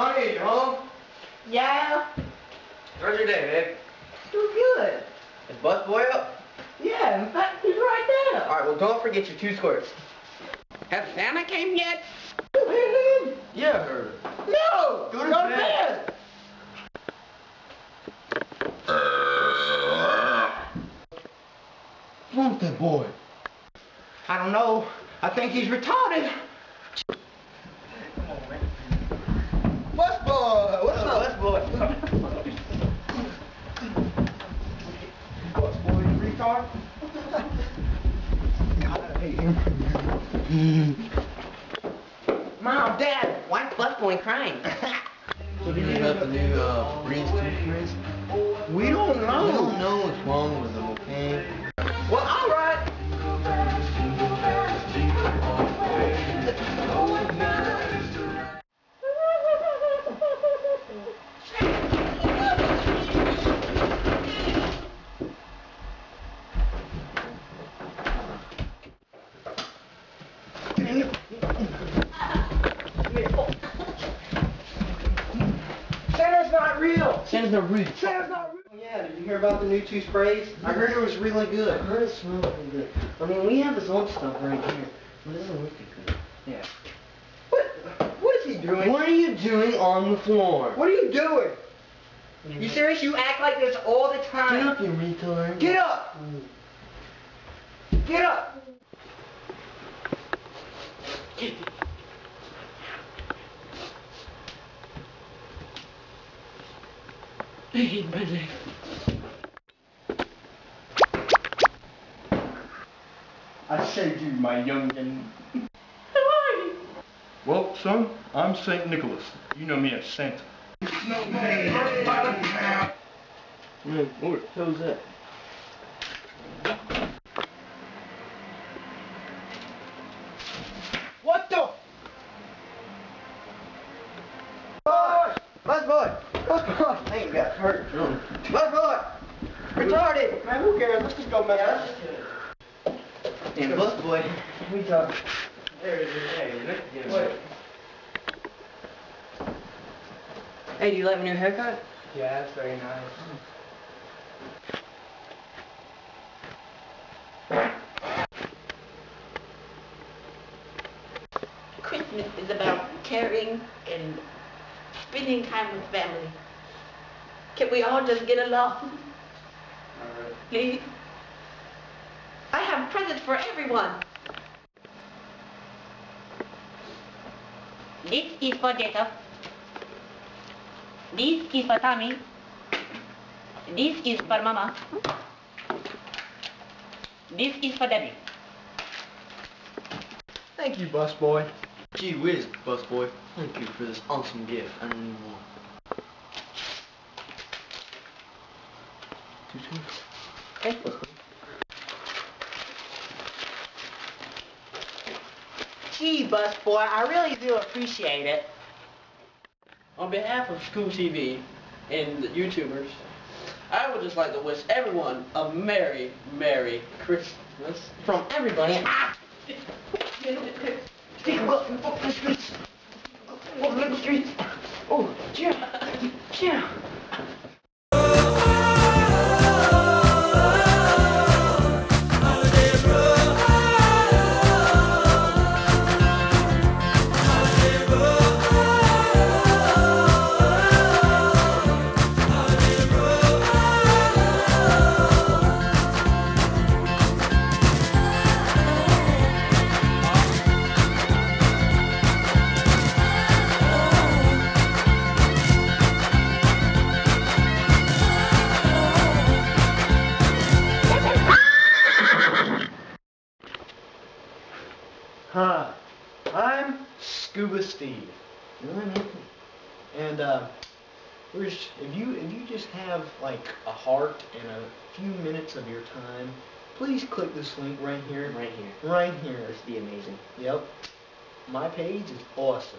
Honey, you home? Yeah, How's your day, doing good. babe? Is busboy up? Yeah, in fact, he's right there. Alright, well don't forget your two squares. Has Santa came yet? You hear him? Yeah, I heard. No! Go to bed. What's wrong with that boy? I don't know. I think he's retarded. Busboy! What's up, busboy? Busboy, you retard. God, I hate him. Mom, Dad, why's Busboy crying? So did you have the new uh, Breeze toothpaste? we don't I know. don't know what's wrong with them, Santa's not real. Santa's not real. Santa's not real. Oh, yeah, did you hear about the new two sprays? I heard it was really good. I heard it smelled really good. I mean, we have this old stuff right here, but it doesn't look too good. Yeah. What? What is he doing? What are you doing on the floor? What are you doing? You serious? You act like this all the time. Get up, you retard. Get up. Get up. I hate my life. I saved you, my youngin. Who are you? Well, son, I'm St. Nicholas. You know me as Santa. Man, what? Who's that? Boy! Busboy! Busboy! I ain't got hurt. Busboy! Retarded! Man, who cares? Let's just go mess And busboy. We talk. There it is. Hey, look at him. What? Hey, do you like my new haircut? Yeah, that's very nice. Christmas is about caring and spending time with family. Can we all just get along? Please? I have presents for everyone. This is for Data. This is for Tommy. This is for Mama. This is for Debbie. Thank you, busboy. Gee whiz, busboy. Thank you for this awesome gift. Want. Two two. Okay. Gee, busboy, I really do appreciate it. On behalf of School TV and the YouTubers, I would just like to wish everyone a Merry, Merry Christmas from everybody. Ah! Ah! Oh, Jim. Jim. I'm Scuba Steve. And uh, we're just, if you if you just have like a heart and a few minutes of your time, please click this link right here. Right here. Right here. This would be amazing. Yep. My page is awesome.